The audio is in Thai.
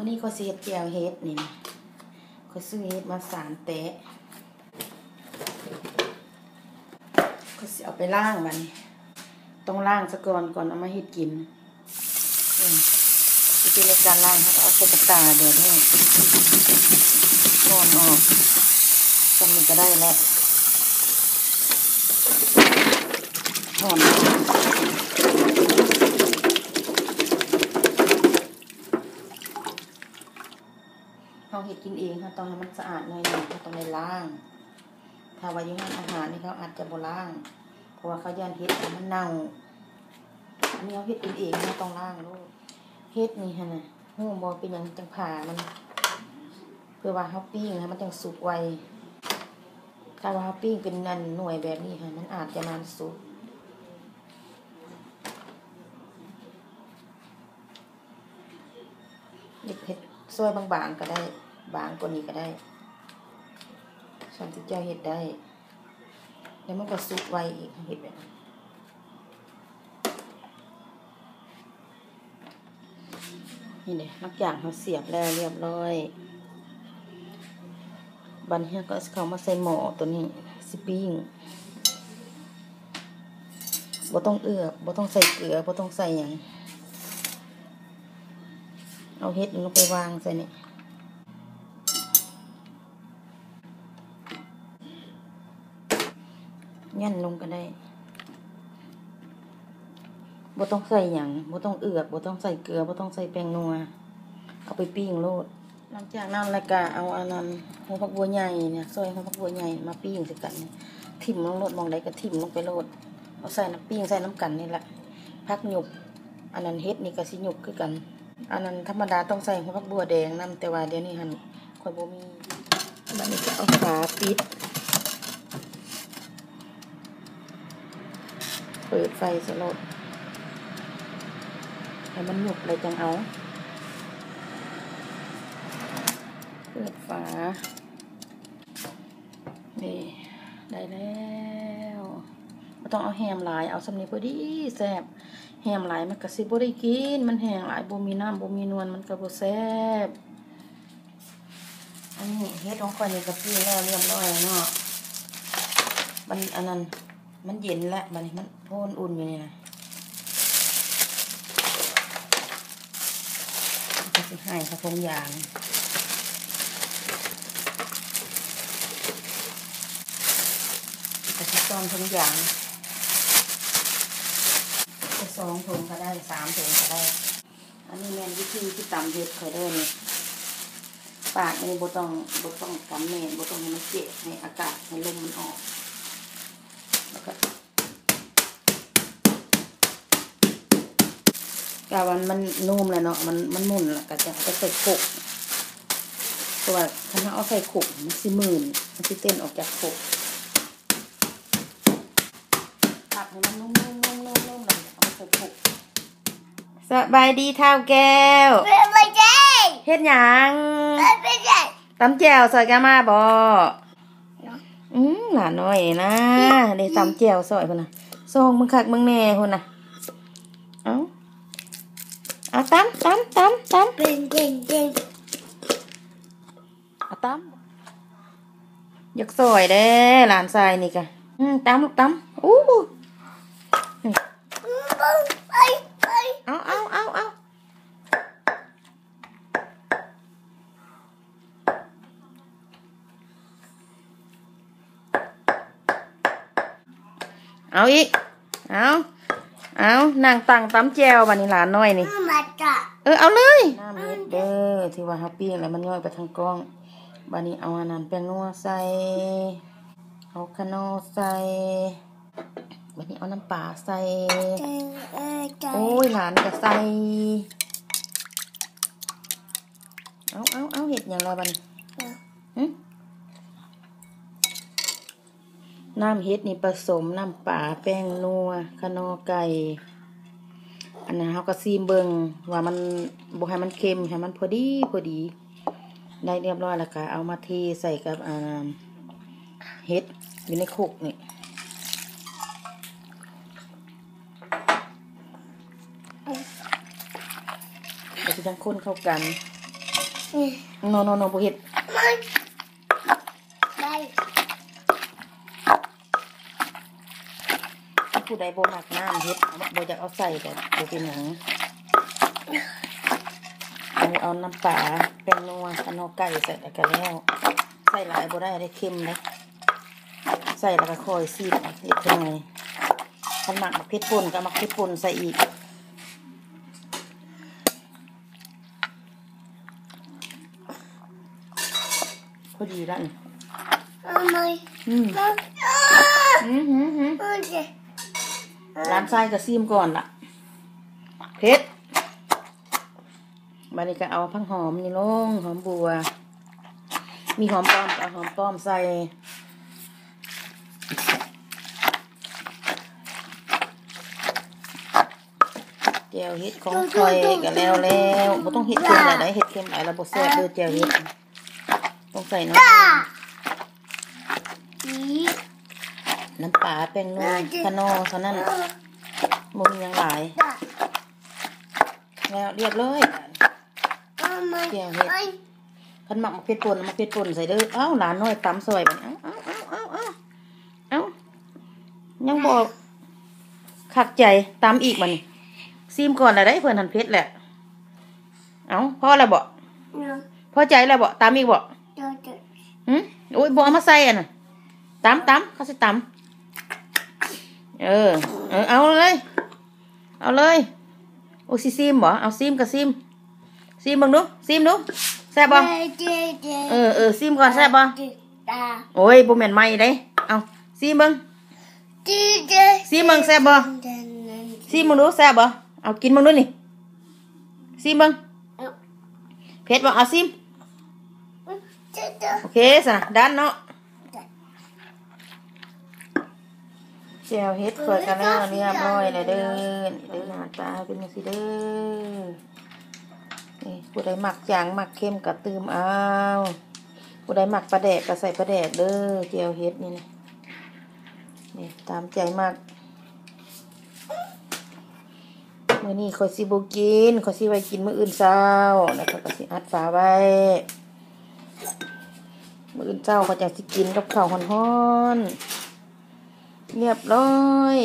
มื่อนี้เขาสิเฮ็ดแจ่วเฮ็ดนี่นะเขาซื้อเฮ็ดมาสามเตะเขาสิเอาไปล้างมันต้องล้างซะก่อนก่อนเอามาเฮ็ดกินวิธีในการล้างเขาเอาใส่กระตาเดี๋ยวนี้นอนออกจำนี้ก็ได้แล้วถอนออก เขาเฮ็ดกินเองเขาต้องให้มันสะอาดหน่อยหนึงเขาต้องได้ล้าง ถ้าว่าอยู่ร้านอาหารนี่เขาอาจจะบล้าง เพราะว่าเขาย่านเฮ็ดมันเน่าอันนี้เขาเฮ็ดกินเองเขาต้องล้างลูกเฮ็ดนี่ฮะน่ะหูบ่เป็นหยังจังผ่ามัน เพื่อว่าเฮาปิ้งให้มันจังสุกไวถ้าว่าเฮาปิ้งเป็นนันหน่วยแบบนี้ค่ะมันอาจจะนานสุกเด็กเฮ็ด ซอยบางๆก็ได้ บางกว่านี้ก็ได้ส่วนที่เจ้าเฮ็ดได้ แล้วมันก็สุกไวอีกเฮ็ดแบบนี้นี่เด้นักอย่างเขาเสียบแล้วเรียบร้อย บันเฮียก็เขามาใส่หม้อตัวนี้สปิ้งบ่ต้องเอือบบ่ต้องใส่เกลือบ่ต้องใส่หยัง เอาเฮ็ดลงไปวางใส่นี่ยันลงก็ได้บ่ต้องใส่หยังบ่ต้องเอือบบ่ต้องใส่เกลือบ่ต้องใส่แป้งนัว เอาไปปิ้งโลด หลังจากนั้นแล้วก็เอาอันนั้นหัวผักบัวใหญ่เนี่ยซอยหัวผักบัวใหญ่มาปิ้งส่กันเนี่ยทิ่มลงโลดมองใดก็ทิ่มลงไปโลด เอาใส่น้ำปิ้งใส่น้ำกันนี่แหละพักหยุบอันนั้นเฮ็ดนี่ก็สิหยุบคือกัน อันนั้นธรรมดาต้องใส่หัวผักบัวแดงนํแต่ว่าเดี๋ยวนี้หั่นข่อยบ่มีบัดนี้ก็เอาฝาปิด เปิดไฟสลดให้มันหยุบเลยจังเอาเปิดฝา นี่ ได้แล้ว ต้องเอาแฮมหลาย เอาสำนีพอดีแซ่บแฮมหลายมันก็สิบ่ได้กิน มันแห้งหลายบ่มีน้ำบ่มีนวลมันก็บ่แซ่บอันนี้เฮ็ดของข่อยนี่ก็ปิ้แล้วเรียบร้อยเนาะมันอันนั้นมันเย็นแล้วบัดนี้มันโพนอุ่นอยู่นี่นะก็สิให้ค่ะทงยางจะซ้อนทุกอย่าง สองถุงก็ได้สามถุงก็ได้ อันนี้แม่นวิธีที่ตำเห็ดเคยได้นี่ปากนี่บต้องบต้องกำแม่นบต้องให้มันเจ็บให้อากาศให้ลมมันออก แล้วก็กาวันมันนุ่มแล้วเนาะมันมันหมุนล้วก็จะเอาไปใส่ขกเพราะว่าถ้าเอาใส่ขกมันสิหมื่นมันสิเต้นออกจากขกผักให้มันนุ่ม ส่ถุงสบายดีเท่าแก้วเป็นไม่ใช่เฮ็ดหยังเป็นไม่ใช่ตำแจ่วซอยกันมาบ่อืมหลานน้อยนะได้ตำแจ่วซอยพุ่นน่ะซองมึงคักมึงแน่พุ่นน่ะเอาเอาตำตำตำตำเป็นเก่งเก่งเอาตำอยากซอยเด้หลานชายนี่กะอืมตำลูกตำอู้ ไปไป เอาเอาเอาเอา เอาอีก เอาเอานางตังตำแจวบันนี้หลานน้อยนี่มาจ้ะเออเอาเลยน้ำเม็ดเด้อที่ว่าฮัปปี้แล้วมันย่อยไปทางกล้องบันนี้เอาอันนั้นแป้งนัวใส่เอาขนอใส่บันนี้เอาน้ำปลาใส่เก่งเอ้ยเก่งโอ้ยหลานก็ใส่เอาเอาเอาเห็ดอย่างไรบัดน น้ำเห็ดนี่ผสมน้ำปลาแป้งนัวขนอไก่อันนั้นเขาก็ซีมเบิงว่ามันบ่ให้มันเค็มให้มันพอดีพอดี ได้เรียบร้อยแล้วก็เอามาเทใส่กับอ่าเห็ดอยู่ในคุกนี่เดี๋ยวจะทั้งคนเข้ากันนี่โนโนโนบ่เฮ็ด มันไป ผู้ใดบ่มักน้ำเฮ็ดบ่อยากเอาใส่ก็บ่เป็นหยังอันนี้เอาน้ำปลาแป้งนัวอันเอาไก่ใส่แล้วก็แล้วใส่หลายบ่ได้ได้เค็มเลยใส่แล้วก็ค่อยซีดเฮ็ดจังไงคันมักมักเผ็ดป่นก็มักเผ็ดป่นใส่อีกพอดีแล้วนี่เอาไหมอืมมันอ้าอืมหืมหืมมันจะ ร้านไส้ก็ซีมก่อนล่ะเพชรบันนี้ก็เอาพังหอมนี่ลงหอมบัว มีหอมป้อมเอาหอมป้อมใส่แจวเห็ดของคอยก็แล้วแล้วบ่ต้องเห็ดเค็มหลายได้เห็ดเค็มหลายแล้วบ่แซ่บเด้อแจวเห็ดต้องใส่น้ำ น้ำปลาแป้งนัวคานอเท่านั้นบ่มีหยังหลายตาแล้วเรียบร้อยเอาไหมแจวเห็ดไอ้ขันหมักมะเขือป่นมะเขือป่นใส่เด้อเอ้าหลานน้อยตำซอยบัดนี้เอ้าเอ้าเอ้าเอ้าเอ้าเอ้ายังบอกขักใจตำอีกมันซีมก่อนแล้วได้เพิ่นหันเพชรแหละ เอ้าพอแล้วบ่เนาะพอใจแล้วบ่ตำอีกบ่เดี๋ยวจะหึโอ้ยบ่เอามาใส่อะน่ะตำตำเขาสิตำ เออเออเอาเลยเอาเลยโอ้สิซีมบ่เอาซีมกับซีมซีมเบิ่งดูซีมดูแซ่บบ่เจ๊เจ๊เจ๊เออเออซีมก่อนแซ่บบ่ตาโอ้ยบ่แม่นไหม้เด้เอาซีเบิ่งเจ๊เจ๊ซีเบิ่งแซ่บบ่ซีมึงดูแซ่บบ่เอากินมึงดูนี่ซีเบิ่งเผ็ดบ่เอาซีมเจ๊เจ๊โอเคซะด้านเนาะ แจวเฮ็ดเปิดกันแล้วเรียบร้อยแล้วเด้อนี่เด้อหน้าตาเป็นจังซี่เด้อนี่ผู้ใดมักจางหมักเค็มก็ตืมเอาผู้ใดมักปลาแดกก็ใส่ปลาแดกเด้อแจวเฮ็ดนี่นะนี่ตามใจมากมื่อนี้ขอยสิบกินขอยสิไว้กินมื้ออื่นเช้าแล้วก็ก็สิอัดฝาไว้มื้ออื่นเช้าเขาจะสิกินกับข้าวฮ้อนๆ เรียบร้อย